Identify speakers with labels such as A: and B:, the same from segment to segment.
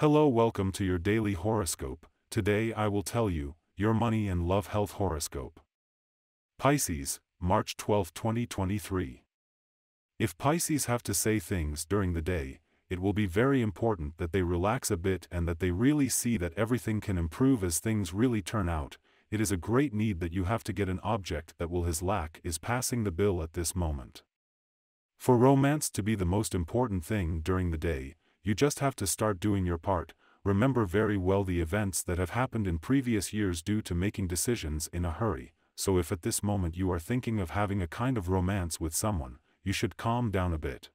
A: Hello, welcome to your daily horoscope. Today I will tell you your money and love health horoscope. Pisces, March 12, 2023. If Pisces have to say things during the day, it will be very important that they relax a bit and that they really see that everything can improve as things really turn out. It is a great need that you have to get an object that will his lack is passing the bill at this moment. For romance to be the most important thing during the day, you just have to start doing your part, remember very well the events that have happened in previous years due to making decisions in a hurry, so if at this moment you are thinking of having a kind of romance with someone, you should calm down a bit.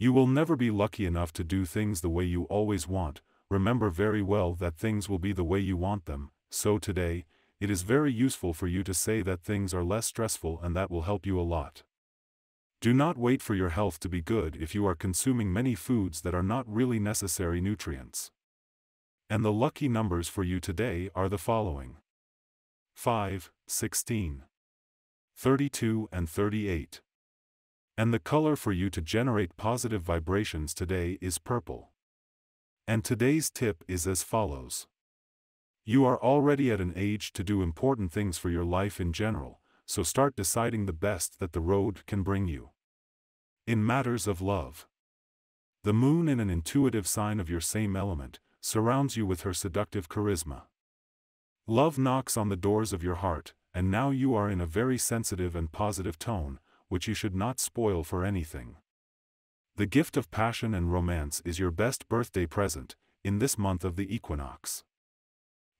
A: You will never be lucky enough to do things the way you always want, remember very well that things will be the way you want them, so today, it is very useful for you to say that things are less stressful and that will help you a lot. Do not wait for your health to be good if you are consuming many foods that are not really necessary nutrients. And the lucky numbers for you today are the following 5, 16, 32, and 38. And the color for you to generate positive vibrations today is purple. And today's tip is as follows. You are already at an age to do important things for your life in general, so start deciding the best that the road can bring you. In matters of love. The moon in an intuitive sign of your same element, surrounds you with her seductive charisma. Love knocks on the doors of your heart, and now you are in a very sensitive and positive tone, which you should not spoil for anything. The gift of passion and romance is your best birthday present, in this month of the equinox.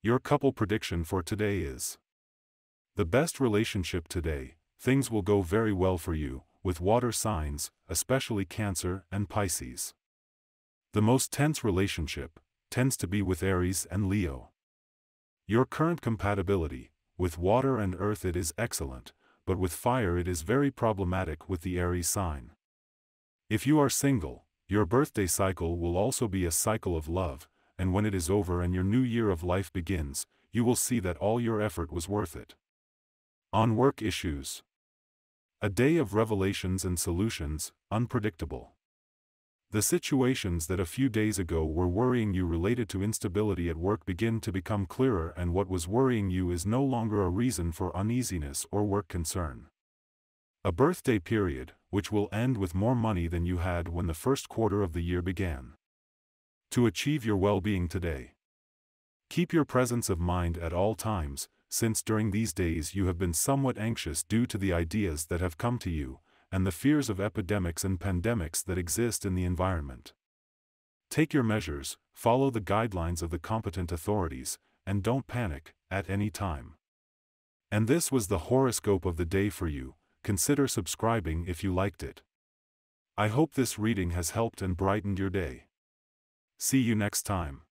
A: Your couple prediction for today is the best relationship today, things will go very well for you, with water signs, especially Cancer and Pisces. The most tense relationship, tends to be with Aries and Leo. Your current compatibility, with water and earth it is excellent, but with fire it is very problematic with the Aries sign. If you are single, your birthday cycle will also be a cycle of love, and when it is over and your new year of life begins, you will see that all your effort was worth it. On work issues. A day of revelations and solutions, unpredictable. The situations that a few days ago were worrying you related to instability at work begin to become clearer and what was worrying you is no longer a reason for uneasiness or work concern. A birthday period, which will end with more money than you had when the first quarter of the year began. To achieve your well-being today. Keep your presence of mind at all times, since during these days you have been somewhat anxious due to the ideas that have come to you, and the fears of epidemics and pandemics that exist in the environment. Take your measures, follow the guidelines of the competent authorities, and don't panic, at any time. And this was the horoscope of the day for you, consider subscribing if you liked it. I hope this reading has helped and brightened your day. See you next time.